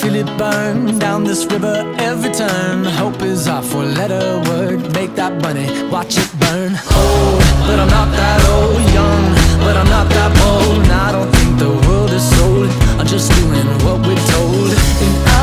feel it burn down this river every turn. Hope is our four-letter word. Make that bunny watch it burn. Old, but I'm not that old. Young, but I'm not that bold. I don't think the world is sold. I'm just doing what we're told.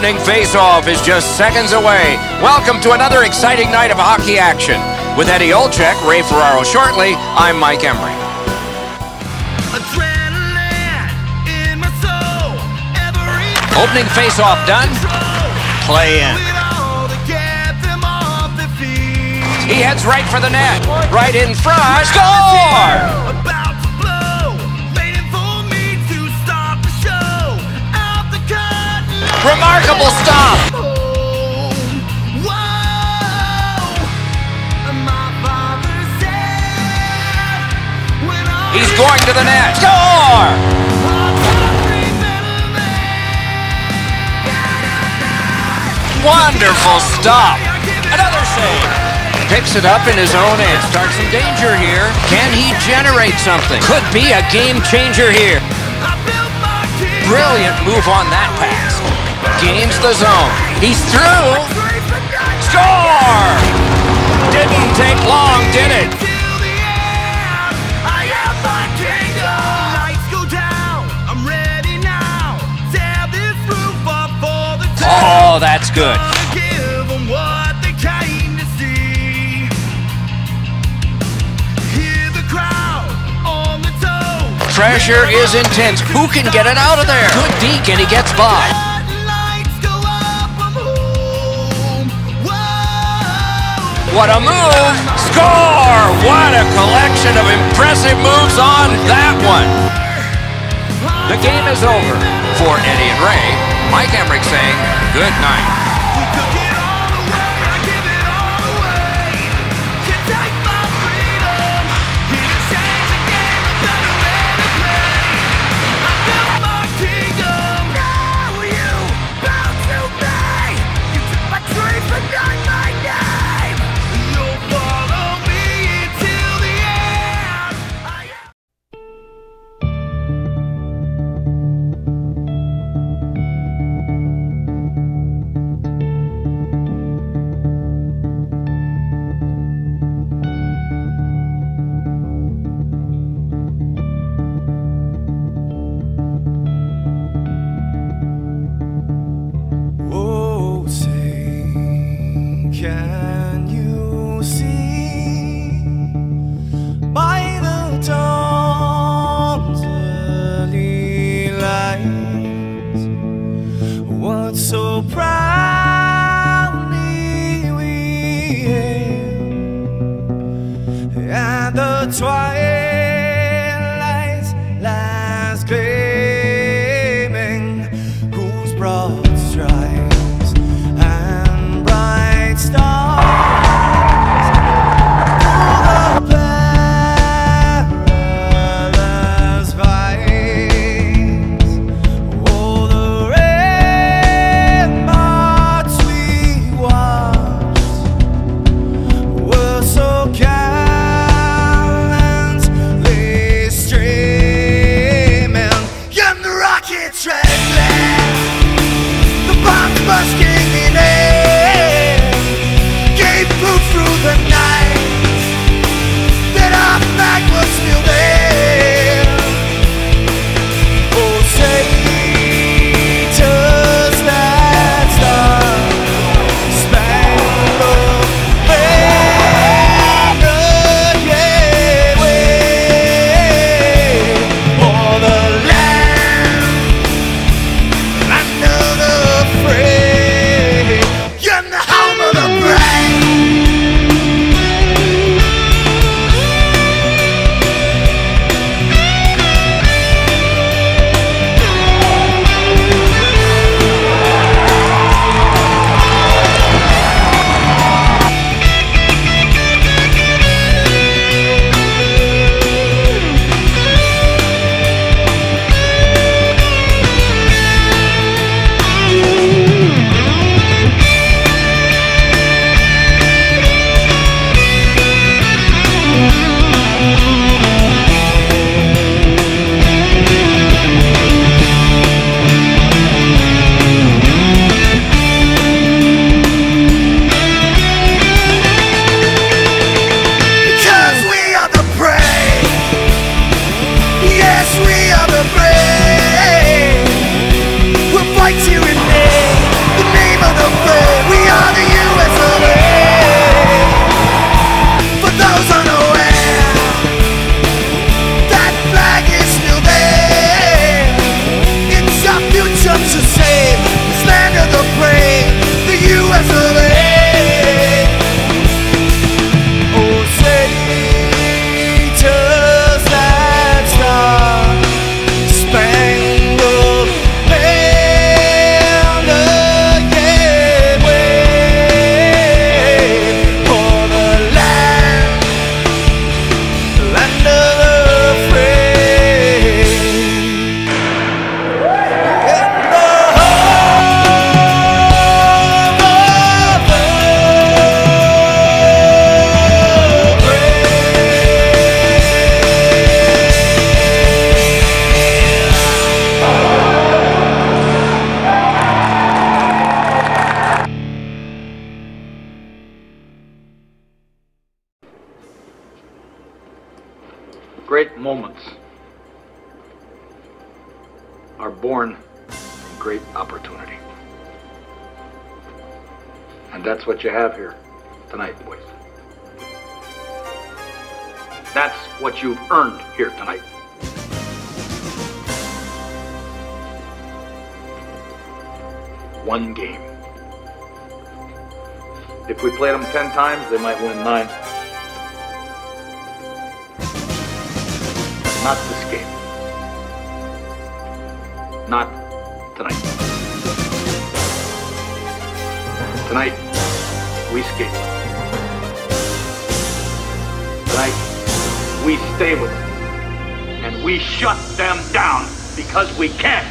Opening face-off is just seconds away. Welcome to another exciting night of hockey action. With Eddie Olczyk, Ray Ferraro shortly, I'm Mike Emrick. Opening face-off done. Play in. He heads right for the net. Right in front. Score! Remarkable stop! He's going to the net. Score! Wonderful stop. Another save. Picks it up in his own end. Starts some danger here. Can he generate something? Could be a game changer here. Brilliant move on that pass. Gains the zone. He's through. Score! Didn't take long, did it? Oh, that's good. Pressure is intense. Who can get it out of there? Good deke, and he gets by. What a move! Score! What a collection of impressive moves on that one. The game is over. For Eddie and Ray, Mike Emrick saying good night. times, they might win nine. Not this game. Not tonight. Tonight, we skate. Tonight, we stay with them. And we shut them down because we can't.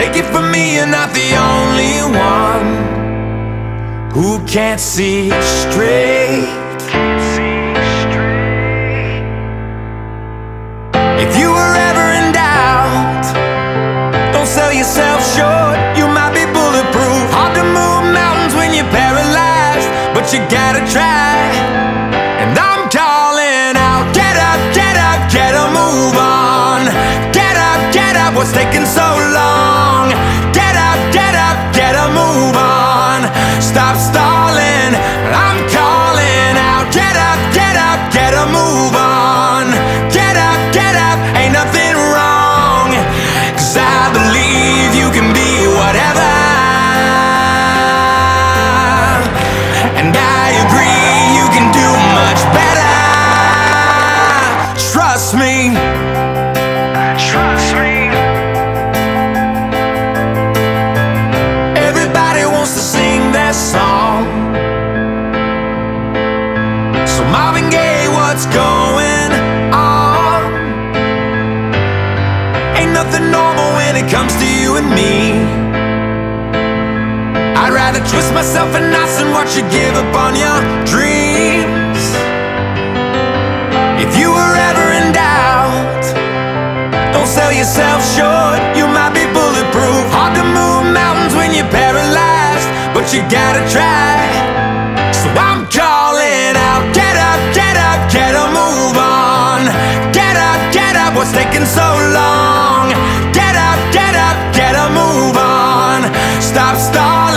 Take it from me, you're not the only one Who can't see straight. If you were ever in doubt Don't sell yourself short, you might be bulletproof. Hard to move mountains when you're paralyzed But you gotta try. And I'm calling out Get up, get up, get a move on. Get up, get up, what's taking so long? Move on Stop. stalling, nothing normal when it comes to you and me. I'd rather twist myself in knots than watch you give up on your dreams. If you were ever in doubt Don't sell yourself short, you might be bulletproof. Hard to move mountains when you're paralyzed But you gotta try. So I'm calling out Get up, get up, get a move on. Get up, get up, what's taking so long? Stop stalling,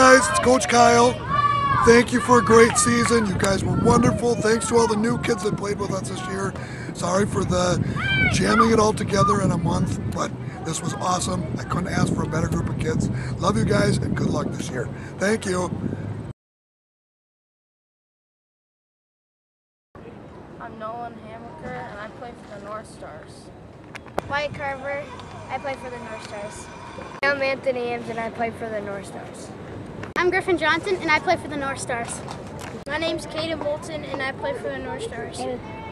guys, it's Coach Kyle. Thank you for a great season. You guys were wonderful. Thanks to all the new kids that played with us this year. Sorry for the jamming it all together in a month, but this was awesome. I couldn't ask for a better group of kids. Love you guys and good luck this year. Thank you. I'm Nolan Hamaker and I play for the North Stars. Wyatt Carver, I play for the North Stars. I'm Anthony Ames and I play for the North Stars. I'm Griffin Johnson and I play for the North Stars. My name's Kaden Bolton and I play for the North Stars.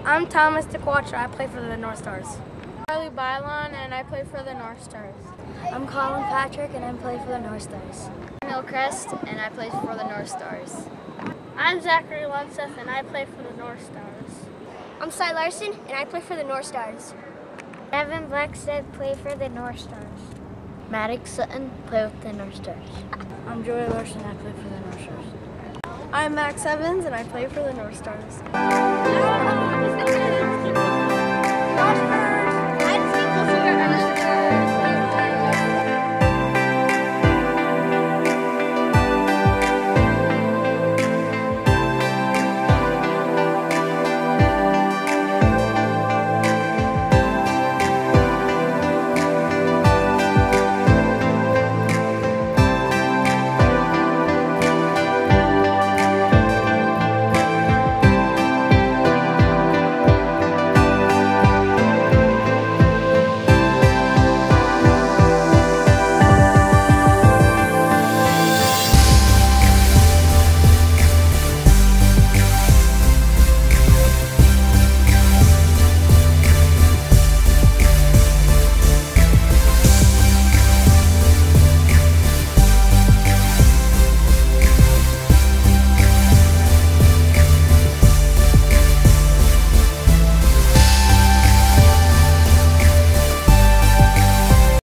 I'm Thomas DeQuatra, I play for the North Stars. Charlie Bylon and I play for the North Stars. I'm Colin Patrick and I play for the North Stars. I'm Hillcrest and I play for the North Stars. I'm Zachary Lunseth and I play for the North Stars. I'm Cy Larson and I play for the North Stars. Evan Blekestad play for the North Stars. Maddox Sutton, play with the North Stars. I'm Joey Larson, I play for the North Stars. I'm Max Evans and I play for the North Stars.